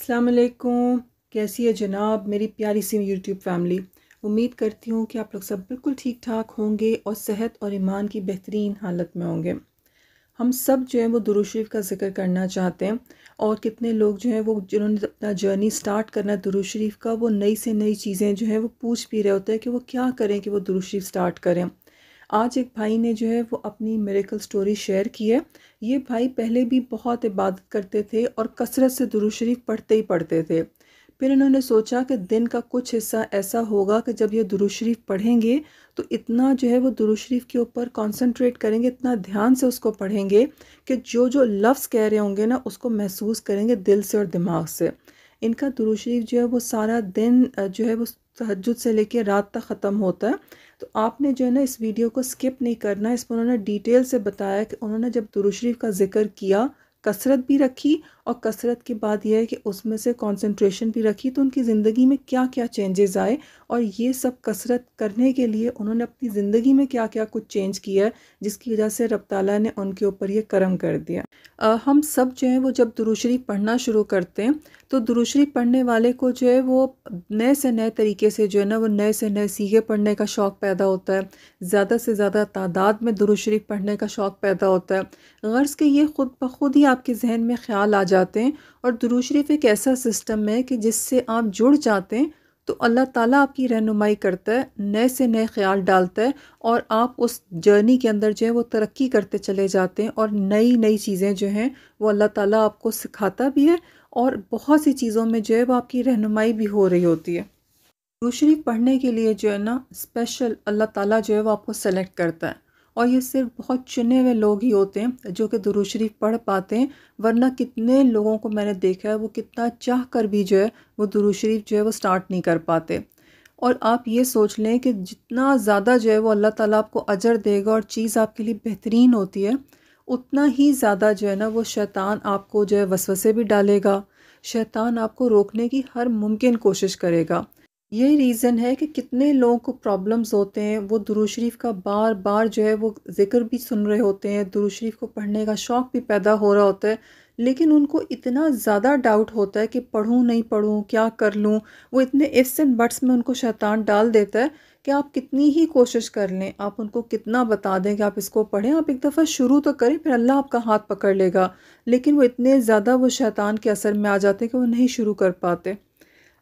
अलकुम कैसी है जनाब? मेरी प्यारी सी यूट्यूब फैमिली उम्मीद करती हूँ कि आप लोग सब बिल्कुल ठीक ठाक होंगे और सेहत और ईमान की बेहतरीन हालत में होंगे। हम सब जो है वो दुरुशरीफ का ज़िक्र करना चाहते हैं और कितने लोग जो हैं वो, जिन्होंने अपना जर्नी स्टार्ट करना है दुरुशरीफ का, वो नई से नई चीज़ें जो हैं वो पूछ भी रहे होते हैं कि वो क्या करें कि वो दुरुशरीफ स्टार्ट करें। आज एक भाई ने जो है वो अपनी मेरेकल स्टोरी शेयर की है। ये भाई पहले भी बहुत इबादत करते थे और कसरत से दुरू शरीफ पढ़ते ही पढ़ते थे। फिर इन्होंने सोचा कि दिन का कुछ हिस्सा ऐसा होगा कि जब ये दुरू शरीफ पढ़ेंगे तो इतना जो है वो दुरू शरीफ के ऊपर कंसंट्रेट करेंगे, इतना ध्यान से उसको पढ़ेंगे कि जो जो लफ्ज़ कह रहे होंगे ना, उसको महसूस करेंगे दिल से और दिमाग से। इनका दुरू शरीफ जो है वो सारा दिन जो है वो तहजद से लेकर रात तक ख़त्म होता है। तो आपने जो है ना इस वीडियो को स्किप नहीं करना, इसमें उन्होंने डिटेल से बताया कि उन्होंने जब दुरुशरीफ का ज़िक्र किया, कसरत भी रखी और कसरत के बाद यह है कि उसमें से कंसंट्रेशन भी रखी तो उनकी ज़िंदगी में क्या क्या चेंजेस आए और ये सब कसरत करने के लिए उन्होंने अपनी ज़िंदगी में क्या क्या कुछ चेंज किया है जिसकी वजह से रब ताला ने उनके ऊपर ये करम कर दिया। आ, हम सब जो है वो जब दुरुशरी पढ़ना शुरू करते हैं तो दुरुशरी पढ़ने वाले को जो है वो नए से नए तरीके से जो है ना वो नए से नए सीखे पढ़ने का शौक़ पैदा होता है। ज़्यादा से ज़्यादा तादाद में दुरुशरी पढ़ने का शौक़ पैदा होता है। गर्ज़ के ये ख़ुद ब खुद ही आपके जहन में ख्याल आ जाते हैं और दुरू शरीफ एक ऐसा सिस्टम है कि जिससे आप जुड़ जाते हैं तो अल्लाह ताला आपकी रहनुमाई करता है, नए से नए ख्याल डालता है और आप उस जर्नी के अंदर जो है वो तरक्की करते चले जाते हैं और नई नई चीज़ें जो हैं वो अल्लाह ताला आपको सिखाता भी है और बहुत सी चीज़ों में जो है वो आपकी रहनुमाई भी हो रही होती है। दूसरी पढ़ने के लिए जो है ना स्पेशल अल्लाह ताला जो है वो आपको सेलेक्ट करता है। और ये सिर्फ़ बहुत चुने हुए लोग ही होते हैं जो कि दुरू शरीफ पढ़ पाते हैं, वरना कितने लोगों को मैंने देखा है वो कितना चाह कर भी जो है वो दुरू शरीफ जो है वो स्टार्ट नहीं कर पाते। और आप ये सोच लें कि जितना ज़्यादा जो है वो अल्लाह ताला आपको अजर देगा और चीज़ आपके लिए बेहतरीन होती है, उतना ही ज़्यादा जो है ना वो शैतान आपको जो है वसवसे भी डालेगा, शैतान आपको रोकने की हर मुमकिन कोशिश करेगा। यही रीज़न है कि कितने लोगों को प्रॉब्लम्स होते हैं, वो दुरू शरीफ का बार बार जो है वो ज़िक्र भी सुन रहे होते हैं दुरू शरीफ को पढ़ने का शौक़ भी पैदा हो रहा होता है, लेकिन उनको इतना ज़्यादा डाउट होता है कि पढ़ूँ, नहीं पढ़ूँ, क्या कर लूँ, वो इतने इफ्स एंड बट्स में उनको शैतान डाल देता है कि आप कितनी ही कोशिश कर लें, आप उनको कितना बता दें कि आप इसको पढ़ें, आप एक दफ़ा शुरू तो करें, फिर अल्लाह आपका हाथ पकड़ लेगा, लेकिन वो इतने ज़्यादा वो शैतान के असर में आ जाते हैं कि वो नहीं शुरू कर पाते।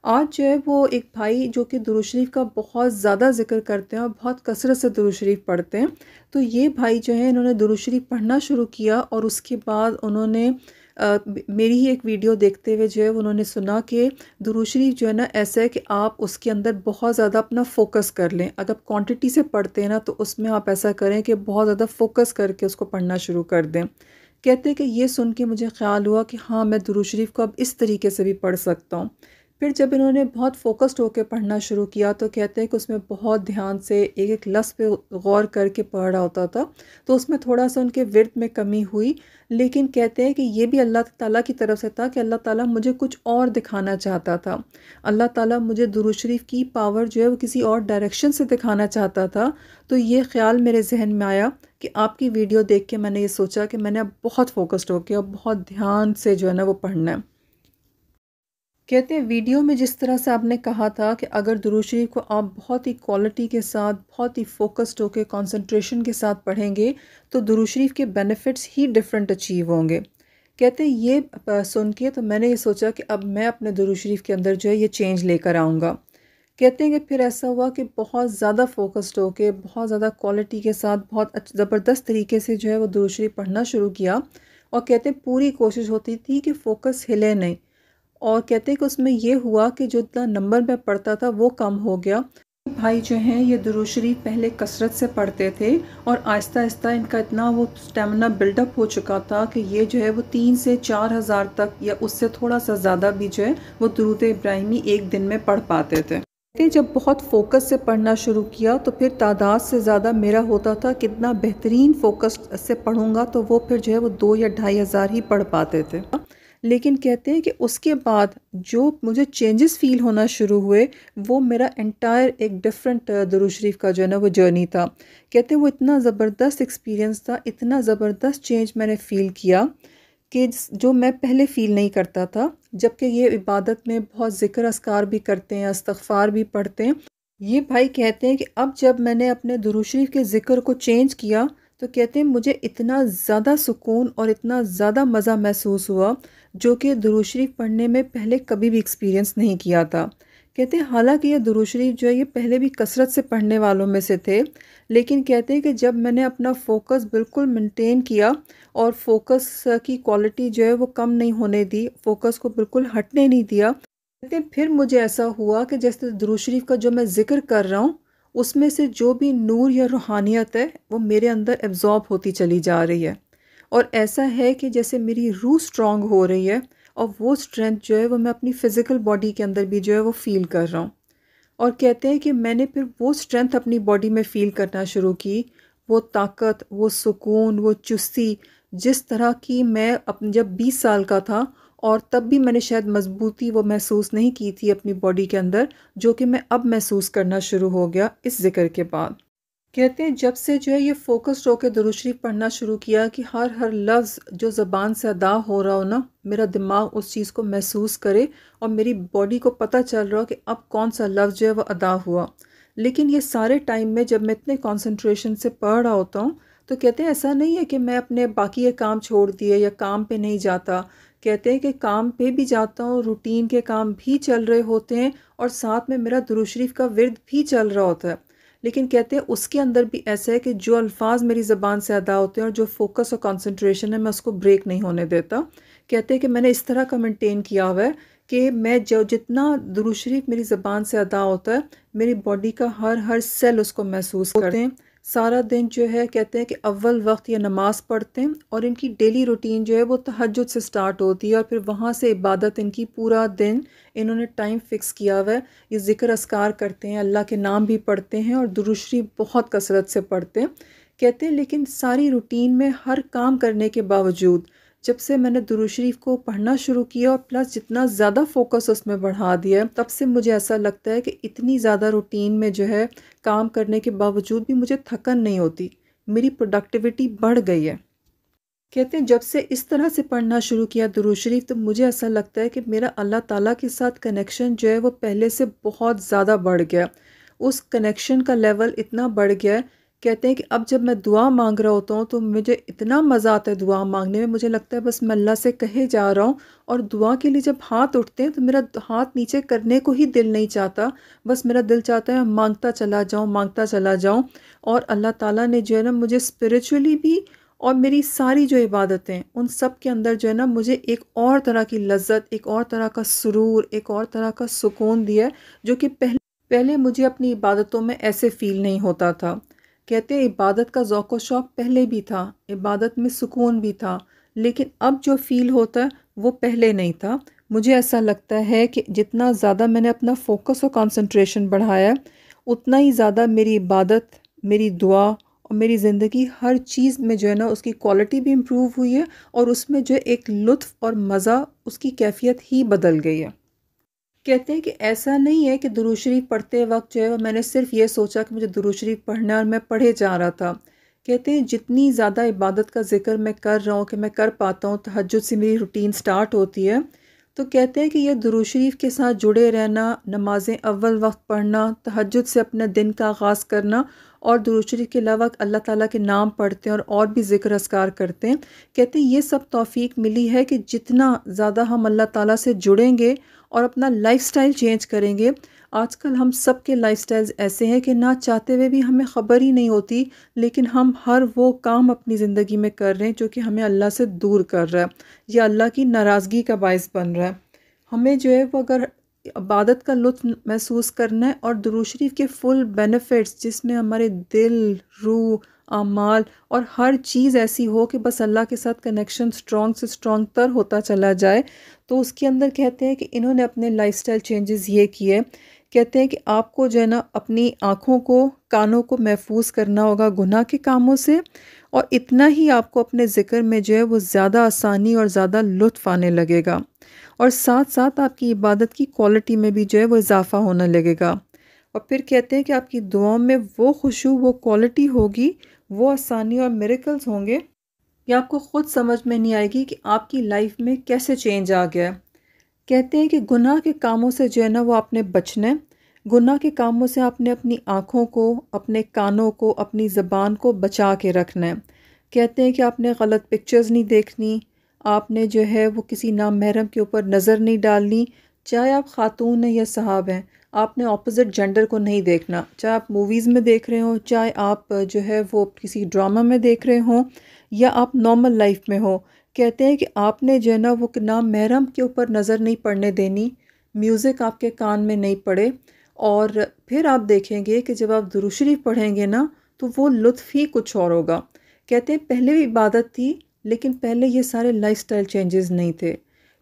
आज जो है वो एक भाई जो कि दुरुशरीफ का बहुत ज़्यादा ज़िक्र करते हैं और बहुत कसरत से दुरुशरीफ पढ़ते हैं। तो ये भाई जो है इन्होंने दुरुशरीफ पढ़ना शुरू किया और उसके बाद उन्होंने आ, मेरी ही एक वीडियो देखते हुए जो है उन्होंने सुना कि दुरुशरीफ जो है ना ऐसा है कि आप उसके अंदर बहुत ज़्यादा अपना फ़ोकस कर लें। अगर क्वांटिटी से पढ़ते हैं ना तो उसमें आप ऐसा करें कि बहुत ज़्यादा फ़ोकस करके उसको पढ़ना शुरू कर दें। कहते हैं कि ये सुन के मुझे ख्याल हुआ कि हाँ मैं दुरुशरीफ को अब इस तरीके से भी पढ़ सकता हूँ। फिर जब इन्होंने बहुत फोकस्ड होकर पढ़ना शुरू किया तो कहते हैं कि उसमें बहुत ध्यान से एक एक लफ्ज़ पे गौर करके पढ़ रहा होता था तो उसमें थोड़ा सा उनके विरत में कमी हुई। लेकिन कहते हैं कि ये भी अल्लाह ताला की तरफ़ से था कि अल्लाह ताला मुझे कुछ और दिखाना चाहता था। अल्लाह ताला मुझे दुरुशरीफ की पावर जो है वो किसी और डायरेक्शन से दिखाना चाहता था। तो ये ख्याल मेरे जहन में आया कि आपकी वीडियो देख के मैंने ये सोचा कि मैंने अब बहुत फोकस्ड होकर और बहुत ध्यान से जो है ना वो पढ़ना है। कहते हैं, वीडियो में जिस तरह से आपने कहा था कि अगर दुरुशरीफ को आप बहुत ही क्वालिटी के साथ, बहुत ही फोकस्ड होकर कंसंट्रेशन के साथ पढ़ेंगे तो दुरुशरीफ के बेनिफिट्स ही डिफरेंट अचीव होंगे। कहते हैं, ये सुन के तो मैंने ये सोचा कि अब मैं अपने दुरुशरीफ के अंदर जो है ये चेंज लेकर आऊँगा। कहते हैं कि फिर ऐसा हुआ कि बहुत ज़्यादा फोकस्ड होकर बहुत ज़्यादा क्वालिटी के साथ, बहुत ज़बरदस्त तरीके से जो है वो दुरुशरीफ पढ़ना शुरू किया। और कहते हैं, पूरी कोशिश होती थी कि फ़ोकस हिले नहीं। और कहते हैं कि उसमें ये हुआ कि जो इतना नंबर में पढ़ता था, वो कम हो गया। भाई जो हैं, ये दुरुशरी पहले कसरत से पढ़ते थे और आहिस्ता आहिस्ता इनका इतना वो स्टेमिना बिल्डअप हो चुका था कि ये जो है वो तीन से चार हज़ार तक या उससे थोड़ा सा ज़्यादा भी जो है वो दुरुद इब्राहिमी एक दिन में पढ़ पाते थे। जब बहुत फोकस से पढ़ना शुरू किया तो फिर तादाद से ज़्यादा मेरा होता था कितना बेहतरीन फोकस से पढ़ूँगा तो वो फिर जो है वो दो या ढाई हज़ार ही पढ़ पाते थे। लेकिन कहते हैं कि उसके बाद जो मुझे चेंजेस फ़ील होना शुरू हुए, वो मेरा एंटायर एक डिफरेंट दरू शरीफ का जो है ना वो जर्नी था। कहते हैं वो इतना ज़बरदस्त एक्सपीरियंस था, इतना ज़बरदस्त चेंज मैंने फ़ील किया कि जो मैं पहले फ़ील नहीं करता था, जबकि ये इबादत में बहुत ज़िक्र असकार भी करते हैं अस्तगफ़ार भी पढ़ते हैं। ये भाई कहते हैं कि अब जब मैंने अपने दुरुशरीफ के ज़िक्र को चेंज किया तो कहते हैं, मुझे इतना ज़्यादा सुकून और इतना ज़्यादा मज़ा महसूस हुआ, जो कि दुरुशरीफ पढ़ने में पहले कभी भी एक्सपीरियंस नहीं किया था। कहते हैं, हालाँकि ये दुरू शरीफ जो है, ये पहले भी कसरत से पढ़ने वालों में से थे, लेकिन कहते हैं कि जब मैंने अपना फोकस बिल्कुल मेंटेन किया और फोकस की क्वालिटी जो है वो कम नहीं होने दी फोकस को बिल्कुल हटने नहीं दिया, कहते फिर मुझे ऐसा हुआ कि जैसे दुरू शरीफ का जो मैं ज़िक्र कर रहा हूँ उसमें से जो भी नूर या रूहानियत है, वो मेरे अंदर एब्जॉर्ब होती चली जा रही है। और ऐसा है कि जैसे मेरी रूह स्ट्रांग हो रही है, और वो स्ट्रेंथ जो है, वो मैं अपनी फ़िज़िकल बॉडी के अंदर भी जो है, वो फ़ील कर रहा हूँ। और कहते हैं कि मैंने फिर वो स्ट्रेंथ अपनी बॉडी में फ़ील करना शुरू की। वो ताकत, वो सुकून, वो चुस्ती, जिस तरह की मैं अपने, जब 20 साल का था और तब भी मैंने शायद मजबूती वो महसूस नहीं की थी अपनी बॉडी के अंदर, जो कि मैं अब महसूस करना शुरू हो गया इस ज़िक्र के बाद। कहते हैं, जब से जो है ये फोकस्ड होकर दरुशरी पढ़ना शुरू किया कि हर हर लफ्ज़ जो ज़बान से अदा हो रहा हो ना, मेरा दिमाग उस चीज़ को महसूस करे और मेरी बॉडी को पता चल रहा हो कि अब कौन सा लफ्ज़ जो है वह अदा हुआ। लेकिन ये सारे टाइम में जब मैं इतने कॉन्सेंट्रेशन से पढ़ रहा होता हूँ तो कहते हैं, ऐसा नहीं है कि मैं अपने बाकी ये काम छोड़ दिए या काम पे नहीं जाता। कहते हैं कि काम पे भी जाता हूँ रूटीन के काम भी चल रहे होते हैं और साथ में मेरा दुरुशरीफ का विरद भी चल रहा होता है। लेकिन कहते हैं उसके अंदर भी ऐसा है कि जो अल्फाज मेरी ज़बान से अदा होते हैं और जो फोकस और कंसंट्रेशन है मैं उसको ब्रेक नहीं होने देता। कहते हैं कि मैंने इस तरह का मेंटेन किया हुआ है कि मैं जो जितना दुरुशरीफ मेरी ज़बान से अदा होता है मेरी बॉडी का हर हर सेल उसको महसूस करते हैं। सारा दिन जो है, कहते हैं कि अव्वल वक्त ये नमाज़ पढ़ते हैं और इनकी डेली रूटीन जो है, वो तहजद से स्टार्ट होती है और फिर वहाँ से इबादत इनकी पूरा दिन इन्होंने टाइम फ़िक्स किया हुआ है। ये ज़िक्र असकार करते हैं, अल्लाह के नाम भी पढ़ते हैं और दुरुश्री बहुत कसरत से पढ़ते हैं। कहते हैं, लेकिन सारी रूटीन में हर काम करने के बावजूद जब से मैंने दुरुशरीफ को पढ़ना शुरू किया और प्लस जितना ज़्यादा फोकस उसमें बढ़ा दिया, तब से मुझे ऐसा लगता है कि इतनी ज़्यादा रूटीन में जो है काम करने के बावजूद भी मुझे थकन नहीं होती, मेरी प्रोडक्टिविटी बढ़ गई है। कहते हैं, जब से इस तरह से पढ़ना शुरू किया दुरुशरीफ तो मुझे ऐसा लगता है कि मेरा अल्लाह ताला के साथ कनेक्शन जो है वो पहले से बहुत ज़्यादा बढ़ गया। उस कनेक्शन का लेवल इतना बढ़ गया कहते हैं कि अब जब मैं दुआ मांग रहा होता हूँ तो मुझे इतना मज़ा आता है दुआ मांगने में। मुझे लगता है बस मैं अल्लाह से कहे जा रहा हूँ और दुआ के लिए जब हाथ उठते हैं तो मेरा हाथ नीचे करने को ही दिल नहीं चाहता। बस मेरा दिल चाहता है माँगता चला जाऊँ, माँगता चला जाऊँ और अल्लाह ताला ने जो है ना मुझे स्पिरिचुअली भी और मेरी सारी जो इबादतें, उन सब के अंदर जो है ना मुझे एक और तरह की लज्जत, एक और तरह का सुरूर, एक और तरह का सुकून दिया जो कि पहले पहले मुझे अपनी इबादतों में ऐसे फ़ील नहीं होता था। कहते इबादत का ज़ौक़ शौक़ पहले भी था, इबादत में सुकून भी था, लेकिन अब जो फ़ील होता है, वो पहले नहीं था। मुझे ऐसा लगता है कि जितना ज़्यादा मैंने अपना फोकस और कंसंट्रेशन बढ़ाया, उतना ही ज़्यादा मेरी इबादत, मेरी दुआ और मेरी ज़िंदगी हर चीज़ में जो है ना, उसकी क्वालिटी भी इम्प्रूव हुई है और उसमें जो एक लुत्फ़ और मज़ा, उसकी कैफियत ही बदल गई है। कहते हैं कि ऐसा नहीं है कि दुरू शरीफ पढ़ते वक्त जो है मैंने सिर्फ़ ये सोचा कि मुझे दुरू शरीफ पढ़ना और मैं पढ़े जा रहा था। कहते हैं, जितनी ज़्यादा इबादत का ज़िक्र मैं कर रहा हूँ कि मैं कर पाता हूँ तहजद से मेरी रूटीन स्टार्ट होती है तो कहते हैं कि यह दुरू शरीफ के साथ जुड़े रहना, नमाज़ें अव्वल वक्त पढ़ना तहजद से अपने दिन का आगाज़ करना और दुरू शरीफ के अलावा अल्लाह ताला के नाम पढ़ते हैं और और भी ज़िक्र असकार करते हैं। कहते हैं, ये सब तौफीक मिली है कि जितना ज़्यादा हम अल्लाह ताला से जुड़ेंगे और अपना लाइफस्टाइल चेंज करेंगे। आजकल हम सब के लाइफ ऐसे हैं कि ना चाहते हुए भी हमें ख़बर ही नहीं होती, लेकिन हम हर वो काम अपनी ज़िंदगी में कर रहे हैं जो कि हमें अल्लाह से दूर कर रहा है, या अल्लाह की नाराज़गी का बायस बन रहा है। हमें जो है वो अगर इबादत का लुत्फ महसूस करना है और दुरू शरीफ के फुल बेनिफिट्स जिसमें हमारे दिल, रूह अमाल और हर चीज़ ऐसी हो कि बस अल्लाह के साथ कनेक्शन स्ट्रॉन्ग से स्ट्रॉन्ग तर होता चला जाए। तो उसके अंदर कहते हैं कि इन्होंने अपने लाइफस्टाइल चेंजेस ये किए। कहते हैं कि आपको जो है ना, अपनी आँखों को, कानों को महफूज करना होगा गुनाह के कामों से और इतना ही आपको अपने ज़िक्र में जो है वो ज़्यादा आसानी और ज़्यादा लुत्फ़ आने लगेगा। और साथ साथ आपकी इबादत की क्वालिटी में भी जो है वो इजाफ़ा होने लगेगा। और फिर कहते हैं कि आपकी दुआओं में वो खुशबू, वो क्वालिटी होगी वो आसानी और मेरेकल्स होंगे। कि आपको ख़ुद समझ में नहीं आएगी कि आपकी लाइफ में कैसे चेंज आ गया। कहते हैं कि गुनाह के कामों से जो है ना वो आपने बचना है। गुनाह के कामों से आपने अपनी आँखों को, अपने कानों को, अपनी ज़बान को बचा के रखना है। कहते हैं कि आपने गलत पिक्चर्स नहीं देखनी, आपने जो है वो किसी नाम महरम के ऊपर नज़र नहीं डालनी, चाहे आप ख़ातून हैं या साहब हैं। आपने ऑपोजिट जेंडर को नहीं देखना। चाहे आप मूवीज़ में देख रहे हों, चाहे आप जो है वो किसी ड्रामा में देख रहे हों, या आप नॉर्मल लाइफ में हो, कहते हैं कि आपने जो है ना वो नाम महरम के ऊपर नज़र नहीं पड़ने देनी म्यूज़िक आपके कान में नहीं पड़े, और फिर आप देखेंगे कि जब आप दुरुशरीफ पढ़ेंगे ना तो वो लुत्फ़ ही कुछ और होगा। कहते हैं पहले भी इबादत थी, लेकिन पहले ये सारे लाइफस्टाइल चेंजेस नहीं थे।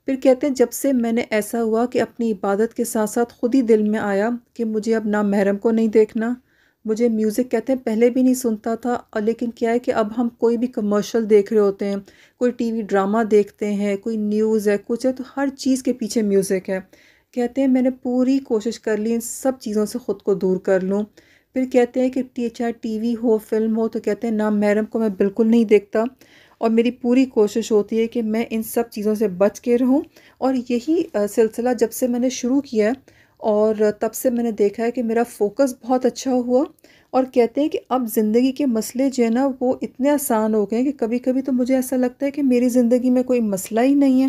फिर कहते हैं, जब से मैंने ऐसा हुआ कि अपनी इबादत के साथ साथ ख़ुद ही दिल में आया कि मुझे अब ना महरम को नहीं देखना। मुझे म्यूज़िक कहते हैं, पहले भी नहीं सुनता था, और लेकिन क्या है कि अब हम कोई भी कमर्शियल देख रहे होते हैं, कोई टीवी ड्रामा देखते हैं, कोई न्यूज़ है, कुछ है तो हर चीज़ के पीछे म्यूज़िक है। कहते हैं, मैंने पूरी कोशिश कर ली, इन सब चीज़ों से ख़ुद को दूर कर लूँ। फिर कहते हैं कि चाहे टीवी हो फ़िल्म हो तो कहते हैं नाम महरम को मैं बिल्कुल नहीं देखता। और मेरी पूरी कोशिश होती है कि मैं इन सब चीज़ों से बच के रहूँ। और यही सिलसिला जब से मैंने शुरू किया और तब से मैंने देखा है कि मेरा फोकस बहुत अच्छा हुआ और कहते हैं कि अब ज़िंदगी के मसले जो है ना, वो इतने आसान हो गए कि कभी कभी तो मुझे ऐसा लगता है कि मेरी ज़िंदगी में कोई मसला ही नहीं है।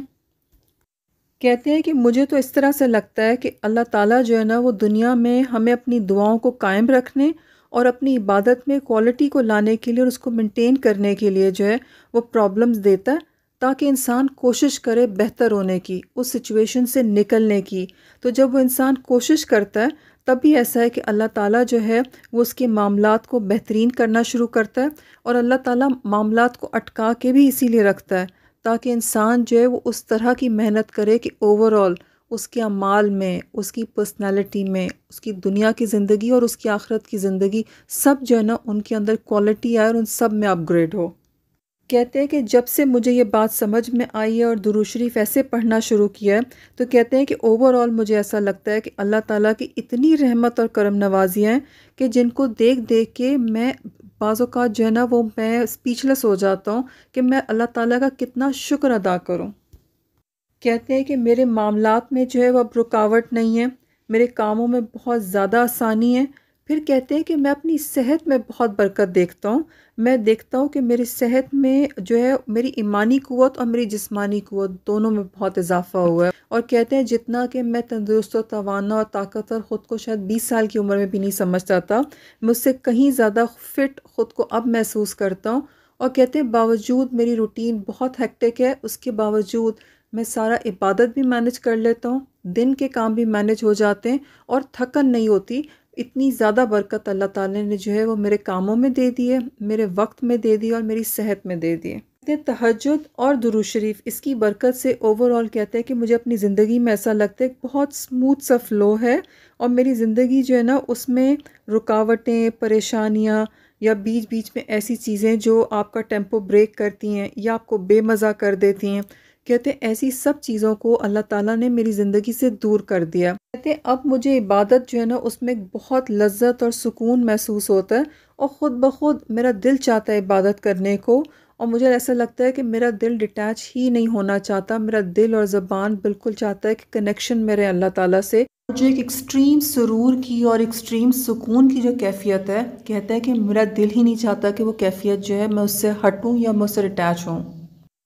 कहते हैं कि मुझे तो इस तरह से लगता है कि अल्लाह ताला जो है ना, वो दुनिया में हमें अपनी दुआओं को कायम रखने और अपनी इबादत में क्वालिटी को लाने के लिए और उसको मेंटेन करने के लिए जो है, वो प्रॉब्लम्स देता है, ताकि इंसान कोशिश करे बेहतर होने की, उस सिचुएशन से निकलने की। तो जब वो इंसान कोशिश करता है तब भी ऐसा है कि अल्लाह ताला जो है, वो उसके मामलात को बेहतरीन करना शुरू करता है और अल्लाह ताला मामलात को अटका के भी इसीलिए रखता है, ताकि इंसान जो है, वो उस तरह की मेहनत करे कि ओवरऑल उसके अमाल में, उसकी पर्सनालिटी में, उसकी दुनिया की ज़िंदगी और उसकी आखरत की ज़िंदगी सब जो है ना उनके अंदर क्वालिटी आए और उन सब में अपग्रेड हो। कहते हैं कि जब से मुझे ये बात समझ में आई है और दुरुशरीफ ऐसे पढ़ना शुरू किया है तो कहते हैं कि ओवरऑल मुझे ऐसा लगता है कि अल्लाह ताला की इतनी रहमत और करम नवाजियाँ हैं कि जिनको देख देख के मैं बाज़ात जो है ना वो मैं स्पीचलेस हो जाता हूँ कि मैं अल्लाह ताला का कितना शुक्र अदा करूँ। कहते हैं कि मेरे मामलात में जो है वह अब रुकावट नहीं है, मेरे कामों में बहुत ज़्यादा आसानी है। फिर कहते हैं कि मैं अपनी सेहत में बहुत बरकत देखता हूँ। मैं देखता हूँ कि मेरी सेहत में जो है मेरी ईमानी क़वत और मेरी जिस्मानी कुत दोनों में बहुत इजाफा हुआ है। और कहते हैं जितना कि मैं तंदुरुस्त और तोाना और ताकतवर ख़ुद को शायद 20 साल की उम्र में भी नहीं समझता था मैं उससे कहीं ज़्यादा फ़िट ख़ुद को अब महसूस करता हूँ। और कहते हैं बावजूद मेरी रूटीन बहुत हेक्टिक है, उसके बावजूद मैं सारा इबादत भी मैनेज कर लेता हूँ, दिन के काम भी मैनेज हो जाते हैं और थकन नहीं होती। इतनी ज़्यादा बरकत अल्लाह ताला ने जो है वो मेरे कामों में दे दी है, मेरे वक्त में दे दी और मेरी सेहत में दे दी है। तहजद और दुरू शरीफ, इसकी बरकत से ओवरऑल कहते हैं कि मुझे अपनी ज़िंदगी में ऐसा लगता है बहुत स्मूथ सा फ़्लो है और मेरी ज़िंदगी जो है ना, उसमें रुकावटें, परेशानियाँ या बीच बीच में ऐसी चीज़ें जो आपका टेंपो ब्रेक करती हैं या आपको बेमज़ा कर देती हैं कहते हैं, ऐसी सब चीज़ों को अल्लाह ताला ने मेरी ज़िंदगी से दूर कर दिया। कहते हैं, अब मुझे इबादत जो है ना, उसमें बहुत लज्जत और सुकून महसूस होता है और ख़ुद ब खुद मेरा दिल चाहता है इबादत करने को और मुझे ऐसा लगता है कि मेरा दिल डिटैच ही नहीं होना चाहता, मेरा दिल और ज़बान बिल्कुल चाहता है कि कनेक्शन मेरे अल्लाह ताला से। मुझे एक एक्सट्रीम सुरूर की और एक्सट्रीम सुकून की जो कैफियत है, कहता है कि मेरा दिल ही नहीं चाहता कि वो कैफियत जो है, मैं उससे हटूँ या मैं उससे अटैच हूँ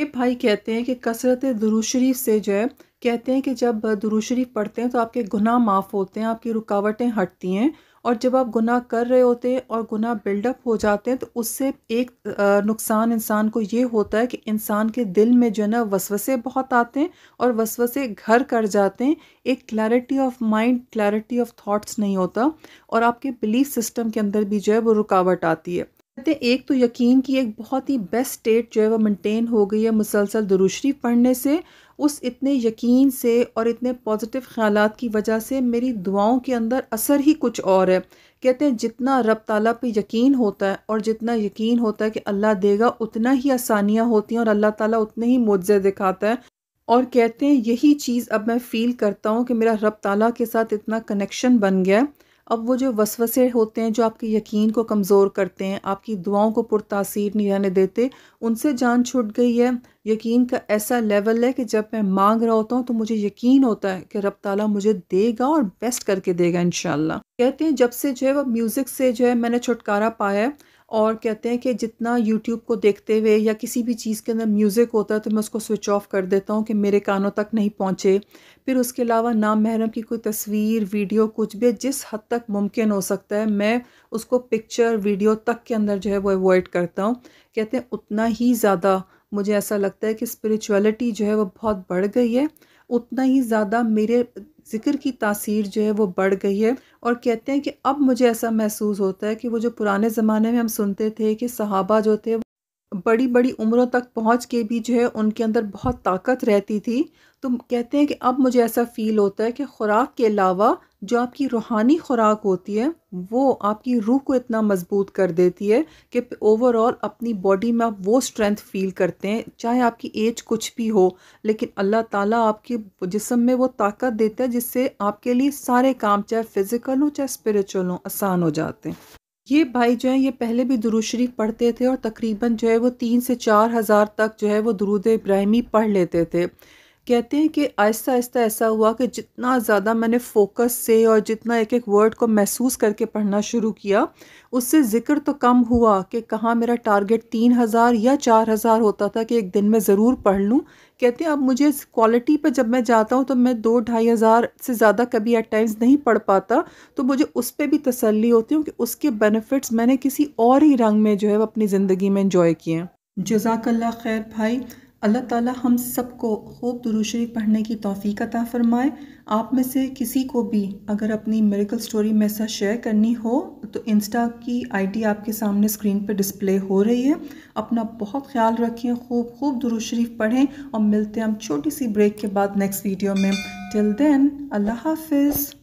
भाई कहते हैं कि कसरत दुरुशरीफ से जो है, कहते हैं कि जब दुरुशरीफ पढ़ते हैं तो आपके गुनाह माफ़ होते हैं, आपकी रुकावटें हटती हैं और जब आप गुनाह कर रहे होते हैं और गुनाह बिल्डअप हो जाते हैं तो उससे एक नुकसान इंसान को ये होता है कि इंसान के दिल में जो है ना वसवसे बहुत आते हैं और वसवसे घर कर जाते हैं। एक clarity of mind clarity of thoughts नहीं होता और आपके बिलीफ सिस्टम के अंदर भी जो है वो रुकावट आती है। कहते हैं, एक तो यकीन की एक बहुत ही बेस्ट स्टेट जो है वो मेंटेन हो गई है मुसलसल दुरुशरी पढ़ने से, उस इतने यकीन से और इतने पॉजिटिव ख्याल की वजह से मेरी दुआओं के अंदर असर ही कुछ और है। कहते हैं, जितना रब ताला पे यकीन होता है और जितना यकीन होता है कि अल्लाह देगा, उतना ही आसानियाँ होती हैं और अल्लाह ताला उतने ही मुआवजे दिखाता है। और कहते हैं, यही चीज़ अब मैं फ़ील करता हूँ कि मेरा रब ताला के साथ इतना कनेक्शन बन गया है। अब वो जो वसवसे होते हैं, जो आपके यकीन को कमज़ोर करते हैं, आपकी दुआओं को पुरतासीर नहीं रहने देते, उनसे जान छूट गई है। यकीन का ऐसा लेवल है कि जब मैं मांग रहा होता हूँ तो मुझे यकीन होता है कि रब ताला मुझे देगा और बेस्ट करके देगा इन कहते हैं, जब से जो है वह म्यूज़िक से जो है मैंने छुटकारा पाया है और कहते हैं कि जितना यूट्यूब को देखते हुए या किसी भी चीज़ के अंदर म्यूज़िक होता है तो मैं उसको स्विच ऑफ़ कर देता हूँ कि मेरे कानों तक नहीं पहुँचे। फिर उसके अलावा नाम महरम की कोई तस्वीर वीडियो कुछ भी जिस हद तक मुमकिन हो सकता है, मैं उसको पिक्चर वीडियो तक के अंदर जो है वो अवॉइड करता हूँ। कहते हैं उतना ही ज़्यादा मुझे ऐसा लगता है कि स्पिरिचुअलिटी जो है वो बहुत बढ़ गई है उतना ही ज़्यादा मेरे ज़िक्र की तासीर जो है वो बढ़ गई है। और कहते हैं कि अब मुझे ऐसा महसूस होता है कि वो जो पुराने ज़माने में हम सुनते थे कि सहाबा जो थे बड़ी बड़ी उम्रों तक पहुँच के भी जो है उनके अंदर बहुत ताकत रहती थी। तो कहते हैं कि अब मुझे ऐसा फ़ील होता है कि ख़ुराक के अलावा जो आपकी रूहानी खुराक होती है, वो आपकी रूह को इतना मज़बूत कर देती है कि ओवरऑल अपनी बॉडी में आप वो स्ट्रेंथ फील करते हैं, चाहे आपकी एज कुछ भी हो, लेकिन अल्लाह ताला आपके जिसम में वो ताकत देता है जिससे आपके लिए सारे काम, चाहे फ़िज़िकल हो, चाहे स्पिरिचुअल हो, आसान हो जाते हैं। ये भाई जो है, ये पहले भी दुरूद शरीफ पढ़ते थे और तकरीबन जो है वो तीन से चार हज़ार तक जो है वो दरूद इब्राहिमी पढ़ लेते थे। कहते हैं कि आहिस्ता आहिस्ता ऐसा हुआ कि जितना ज़्यादा मैंने फोकस से और जितना एक एक वर्ड को महसूस करके पढ़ना शुरू किया, उससे ज़िक्र तो कम हुआ कि कहाँ मेरा टारगेट तीन हज़ार या चार हज़ार होता था कि एक दिन में ज़रूर पढ़ लूँ। कहते हैं, अब मुझे क्वालिटी पर जब मैं जाता हूँ तो मैं दो ढाई हज़ार से ज़्यादा कभी एट टाइम्स नहीं पढ़ पाता तो मुझे उस पर भी तसल्ली होती हूँ कि उसके बेनिफिट्स मैंने किसी और ही रंग में जो है अपनी ज़िंदगी में इंजॉय किए जजाकल्ला खैर भाई अल्लाह ताला हम सबको खूब दुरुशरी पढ़ने की तौफ़ी अता फ़रमाए। आप में से किसी को भी अगर अपनी मेरिकल स्टोरी में ऐसा शेयर करनी हो तो इंस्टा की आईडी आपके सामने स्क्रीन पर डिस्प्ले हो रही है। अपना बहुत ख्याल रखें खूब खूब दुरुशरी पढ़ें और मिलते हैं हम छोटी सी ब्रेक के बाद नेक्स्ट वीडियो में। टिल देन अल्लाह हाफिज़।